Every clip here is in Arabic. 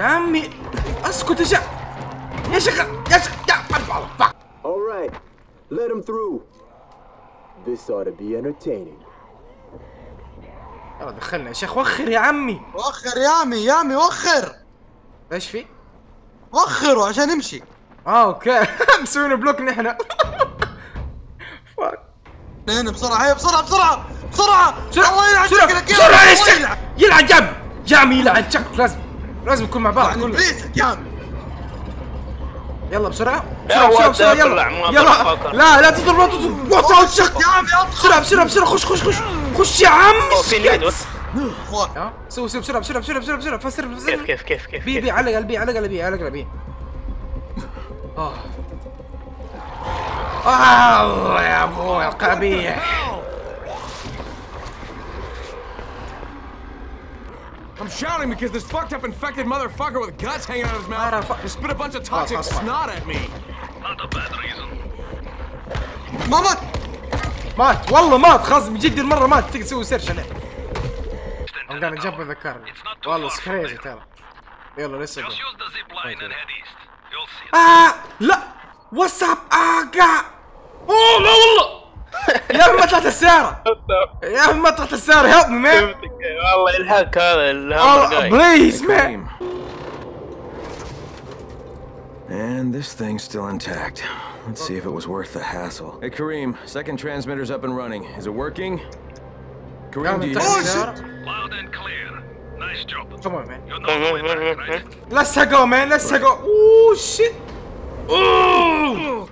يا عمي. اسكت يا شيخ. يا شيخ يا شيخ يا فك All right, let him through. This ought to be entertaining. يلا دخلنا يا شيخ وخر يا عمي. وخر يامي يامي وخر. إيش في؟ وخروا عشان نمشي. آه أوكي. مسوين بلوك نحن. فاك هنا بسرعة هيا بسرعة بسرعة بسرعة. بسرعة الله يلعن بسرعة شكلك يا بسرعة يا شيخ. يلعن. يلعن جاب جامي يلعن شكلك لازم. لازم نكون مع بعض يعني كلنا. يامي يلا يا بسرعة بسرعة اطلع، يلا. يلا. لا لا تضرب لا تضرب وات اوت شك يامي ادخل بسرعة بسرعة بسرعة. خش خش خش خش. يا عم. سوي سوي بسرعة بسرعة بسرعة بسرعة. بسرعة فسر كيف فسر. كيف كيف كيف بي بي علق قلبي علق قلبي علق قلبي. آه. آه يا أبوي القبيح I'm shouting because this fucked up infected motherfucker with guts hanging out of his Alright, mouth fuck. just spit a bunch of toxic Pass, pass, pass. snot at me. ما مات مات والله مات خلاص من جد المرة مات تقدر تسوي سيرش عليه I'm gonna jump in the car والله it's crazy ترى يلا لسه Just use the zip line and head east. You'll see. آه لا واتساب آقا اوه لا والله يا اخي ما طلعت السيارة يا اخي ما طلعت السيارة هيلب مي مان والله الهاك هذا الهامبر جاي بليز مان And this thing's still intact. Let's see if it was worth the hassle. Hey, Kareem, second transmitter's up and running. Is it working? Kareem, do you... طلعت السيارة Loud and clear. Nice job. Come on man You're not going back, right? Let's go man let's go اوه shit اوه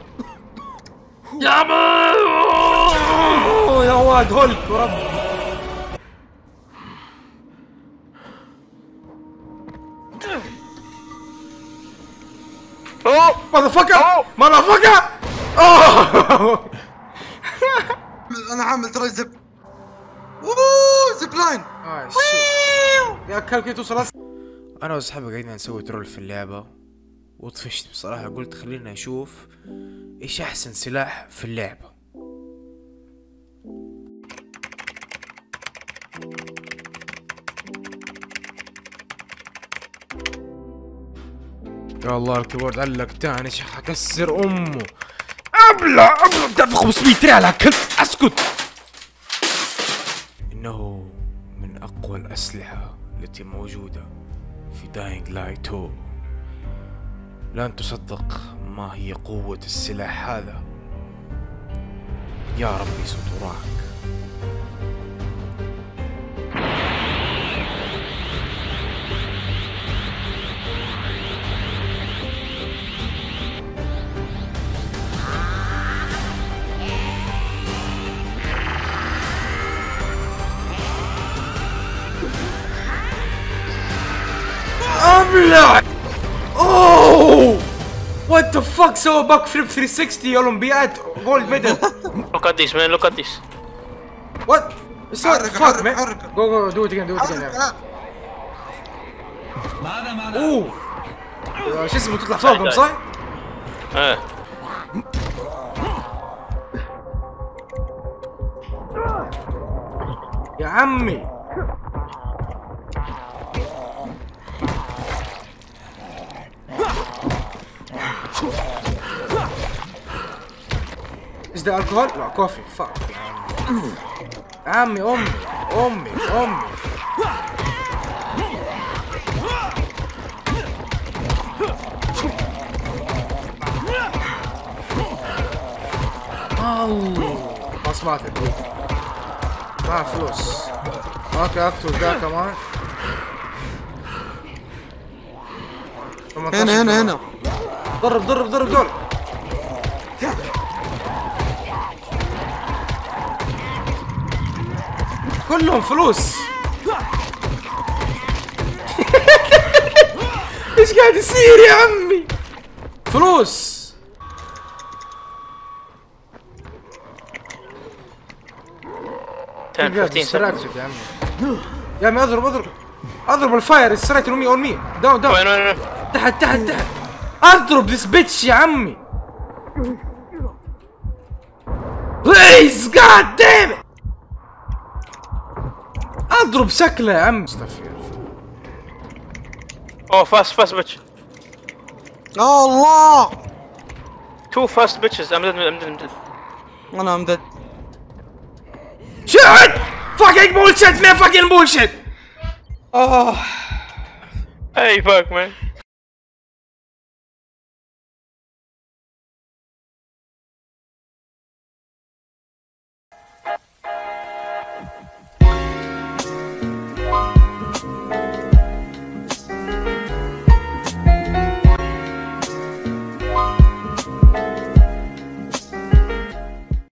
يا مان أوه، يا واد هولك ورب أوه. مotherfucker motherfucker أوه. أنا عامل ترى زب. أوه زب لاين. آه،. يا كلب كيف توصل؟ أنا وأصحابي قاعدين نسوي ترول في اللعبة وطفشت بصراحة قلت خلينا نشوف إيش أحسن سلاح في اللعبة. يا الله الكيبورد علق تاني شيخ حكسر أمه. ابلع ابلع دافع 500 ريال على كلب أسكت. إنه من أقوى الأسلحة التي موجودة في Dying Light 2 لن تصدق ما هي قوة السلاح هذا. يا ربي ستراك ابلع اوه وات ذا فاك سوى باك فليب 360 اولمبياد جولد ميدل look at this man look at this. وات فاك حرك، مان حرك. جو جو دو ات اجين دو ات اجين اوه شو اسمه؟ تطلع فوقهم صح؟ إيه يا عمي! إيش ده الكحول؟ لا كوفي فاك يا عمي امي امي امي الله خلاص ماتت ما فلوس أوكي اقتل ذا كمان هنا هنا هنا ضرب ضرب ضرب دول كلهم فلوس. إيش قاعد يصير يا عمي؟ فلوس. Ten, قاعد 15 السراج seconds. يا عمي. أضرب أضرب. أضرب الفاير السراج مي اون مي داون داون وين وين وين؟ تحت تحت تحت. أضرب ذيس بيتش يا عمي. بليز جاد دام اضرب شكله يا عم استغفر Oh, fast, fast bitch. يا الله. I'm dead, I'm dead, I'm dead. أنا امدد Shit! Fucking bullshit, man, fucking bullshit! Oh. Hey, fuck, man.